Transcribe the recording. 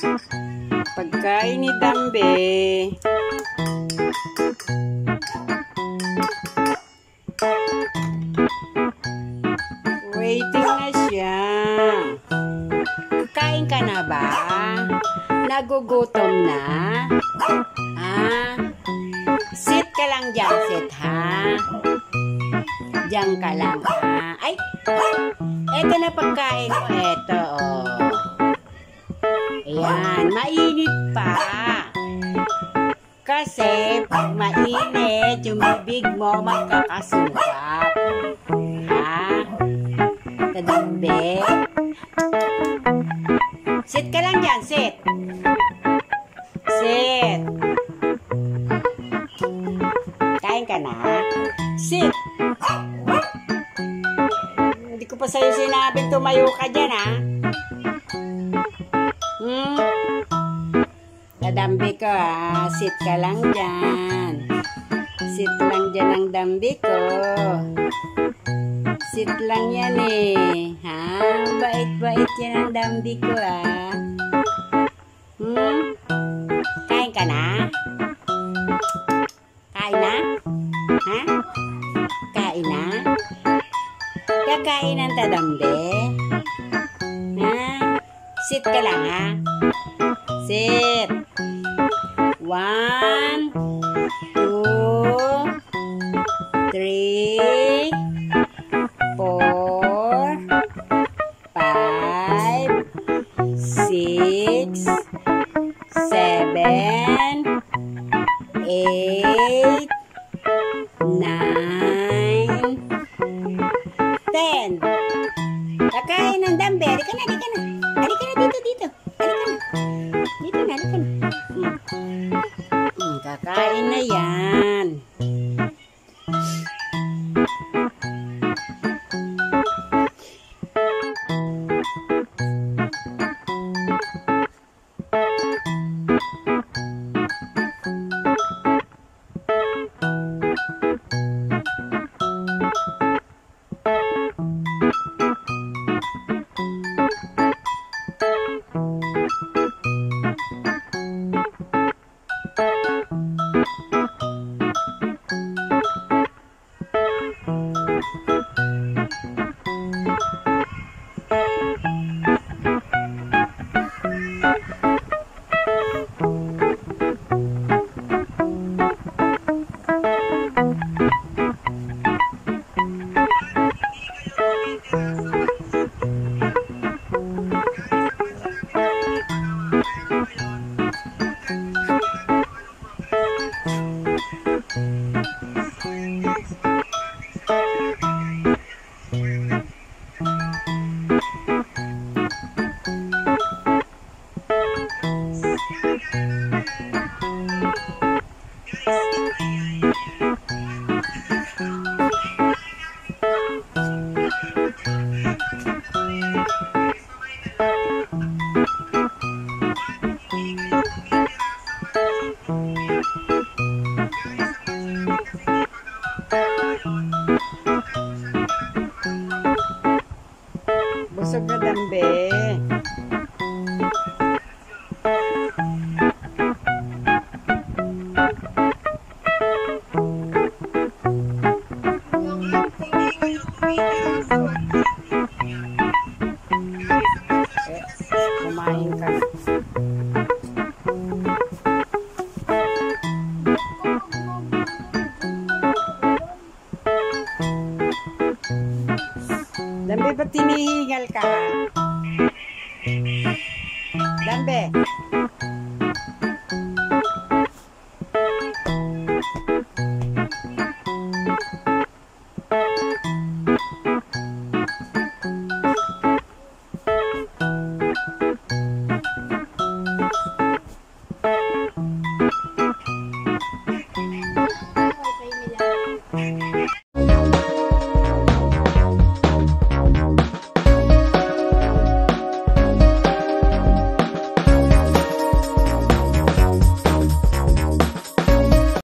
Pagkain ni Dambe. Waiting na siya. Kain ka na ba? Nagugutom na? Ah, sit ka lang dyan, sit ha? Diyan ka lang ha? Ay, eto na pagkain mo, eto oh. Ayan, mainit pa. Kasi pag mainit, yung bibig mo magkakasukat. Ha? Tadambe? Sit ka lang dyan, sit. Sit. Kain ka na? Sit. Hindi ko pa sa'yo sinabing tumayo ka dyan, ha? Hmm? Nadambi ko, ha? Sit ka lang dyan. Sit lang dyan ang dambi ko. Sit lang yan, eh. Ha? Bait-bait yan ang dambi ko, ha? Hmm? Kain ka na? Kain na? Ha? Kain na? Kakain ng tadambe? Sit ka lang, ha? Sit. One, two, three, four, five, six, seven, eight, nine, Dito na, halika na. Hmm. Hmm, kumain ka. Dambe, ba't tinihingal ka? Dambe.